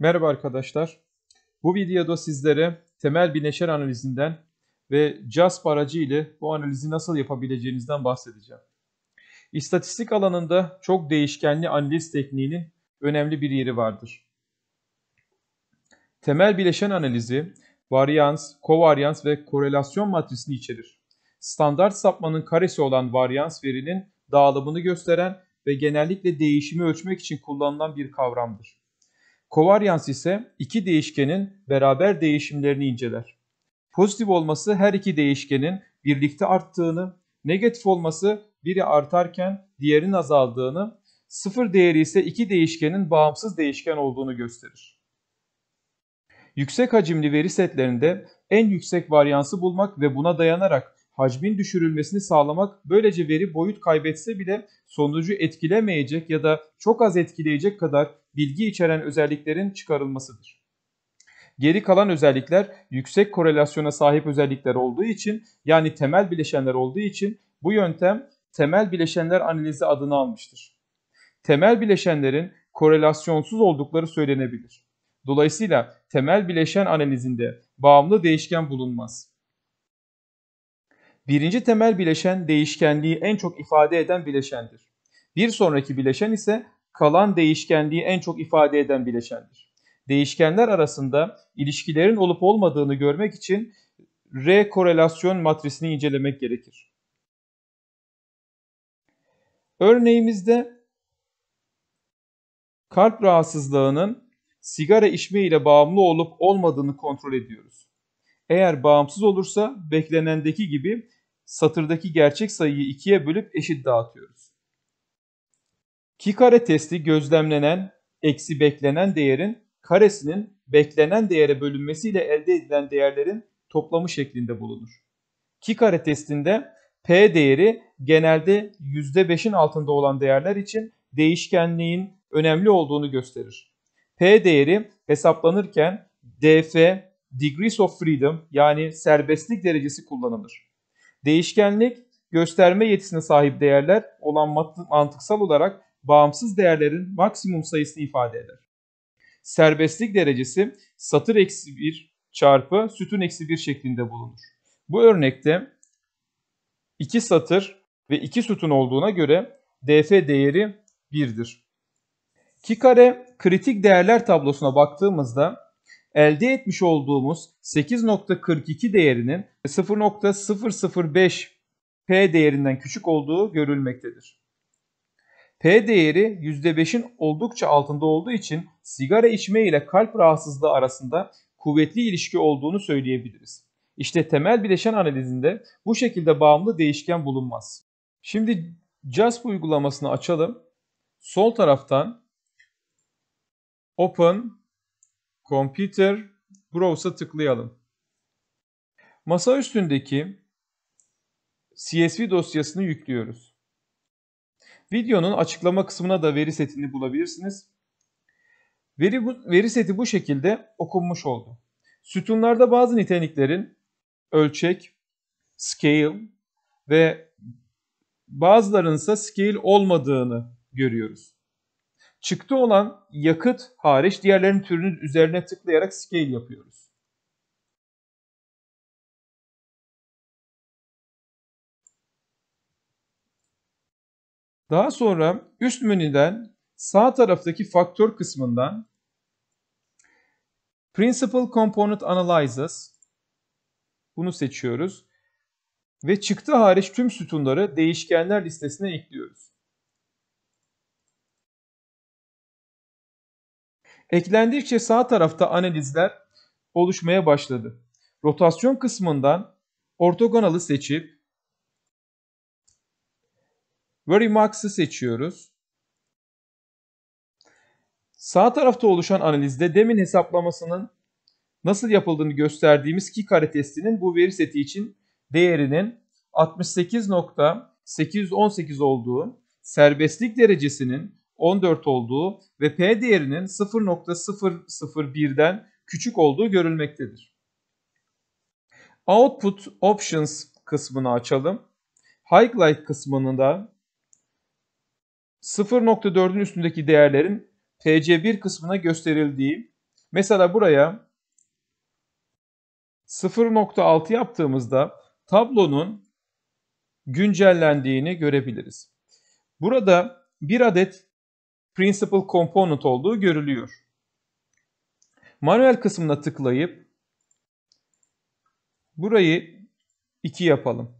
Merhaba arkadaşlar. Bu videoda sizlere temel bileşen analizinden ve JASP aracı ile bu analizi nasıl yapabileceğinizden bahsedeceğim. İstatistik alanında çok değişkenli analiz tekniğinin önemli bir yeri vardır. Temel bileşen analizi varyans, kovaryans ve korelasyon matrisini içerir. Standart sapmanın karesi olan varyans verinin dağılımını gösteren ve genellikle değişimi ölçmek için kullanılan bir kavramdır. Kovaryans ise iki değişkenin beraber değişimlerini inceler. Pozitif olması her iki değişkenin birlikte arttığını, negatif olması biri artarken diğerinin azaldığını, sıfır değeri ise iki değişkenin bağımsız değişken olduğunu gösterir. Yüksek hacimli veri setlerinde en yüksek varyansı bulmak ve buna dayanarak hacmin düşürülmesini sağlamak böylece veri boyut kaybetse bile sonucu etkilemeyecek ya da çok az etkileyecek kadar bilgi içeren özelliklerin çıkarılmasıdır. Geri kalan özellikler yüksek korelasyona sahip özellikler olduğu için yani temel bileşenler olduğu için bu yöntem temel bileşenler analizi adını almıştır. Temel bileşenlerin korelasyonsuz oldukları söylenebilir. Dolayısıyla temel bileşen analizinde bağımlı değişken bulunmaz. Birinci temel bileşen değişkenliği en çok ifade eden bileşendir. Bir sonraki bileşen ise kalan değişkenliği en çok ifade eden bileşendir. Değişkenler arasında ilişkilerin olup olmadığını görmek için R korelasyon matrisini incelemek gerekir. Örneğimizde kalp rahatsızlığının sigara içme ile bağımlı olup olmadığını kontrol ediyoruz. Eğer bağımsız olursa beklenendeki gibi satırdaki gerçek sayıyı ikiye bölüp eşit dağıtıyoruz. Ki kare testi gözlemlenen eksi beklenen değerin karesinin beklenen değere bölünmesiyle elde edilen değerlerin toplamı şeklinde bulunur. Ki kare testinde P değeri genelde %5'in altında olan değerler için değişkenliğin önemli olduğunu gösterir. P değeri hesaplanırken DF, Degrees of Freedom yani serbestlik derecesi kullanılır. Değişkenlik gösterme yetisine sahip değerler olan mantıksal olarak bağımsız değerlerin maksimum sayısını ifade eder. Serbestlik derecesi satır eksi 1 çarpı sütun eksi 1 şeklinde bulunur. Bu örnekte 2 satır ve 2 sütun olduğuna göre df değeri 1'dir. Ki kare kritik değerler tablosuna baktığımızda elde etmiş olduğumuz 8.42 değerinin 0.005 P değerinden küçük olduğu görülmektedir. P değeri %5'in oldukça altında olduğu için sigara içme ile kalp rahatsızlığı arasında kuvvetli ilişki olduğunu söyleyebiliriz. İşte temel bileşen analizinde bu şekilde bağımlı değişken bulunmaz. Şimdi JASP uygulamasını açalım. Sol taraftan Open Computer Browse'a tıklayalım. Masa üstündeki CSV dosyasını yüklüyoruz. Videonun açıklama kısmına da veri setini bulabilirsiniz. Veri, veri seti bu şekilde okunmuş oldu. Sütunlarda bazı niteliklerin ölçek, scale ve bazılarının ise scale olmadığını görüyoruz. Çıktı olan yakıt hariç diğerlerinin türünün üzerine tıklayarak scale yapıyoruz. Daha sonra üst menüden sağ taraftaki faktör kısmından Principal Component Analysis bunu seçiyoruz ve çıktı hariç tüm sütunları değişkenler listesine ekliyoruz. Eklendikçe sağ tarafta analizler oluşmaya başladı. Rotasyon kısmından ortogonalı seçip Verimax'ı seçiyoruz. Sağ tarafta oluşan analizde demin hesaplamasının nasıl yapıldığını gösterdiğimiz ki kare testinin bu veri seti için değerinin 68.818 olduğu, serbestlik derecesinin 14 olduğu ve P değerinin 0.001'den küçük olduğu görülmektedir. Output Options kısmını açalım. Highlight kısmında da 0.4'ün üstündeki değerlerin TC1 kısmına gösterildiği Mesela buraya 0.6 yaptığımızda tablonun güncellendiğini görebiliriz. Burada bir adet principal component olduğu görülüyor. Manuel kısmına tıklayıp burayı 2 yapalım.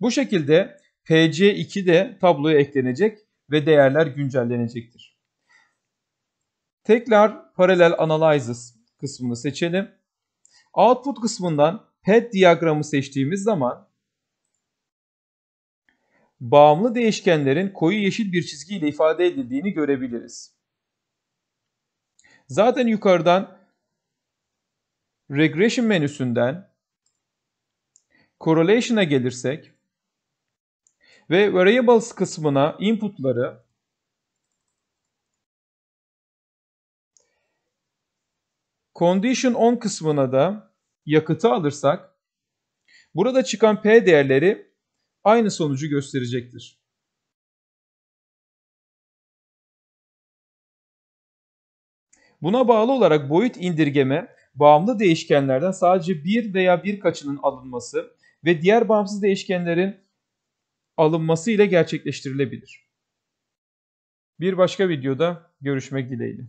Bu şekilde PC2 de tabloya eklenecek ve değerler güncellenecektir. Tekrar Parallel Analysis kısmını seçelim. Output kısmından pad diyagramı seçtiğimiz zaman bağımlı değişkenlerin koyu yeşil bir çizgiyle ifade edildiğini görebiliriz. Zaten yukarıdan regression menüsünden correlation'a gelirsek ve variables kısmına inputları condition on kısmına da yakıtı alırsak burada çıkan P değerleri aynı sonucu gösterecektir. Buna bağlı olarak boyut indirgeme bağımlı değişkenlerden sadece bir veya birkaçının alınması ve diğer bağımsız değişkenlerin alınması ile gerçekleştirilebilir. Bir başka videoda görüşmek dileğiyle.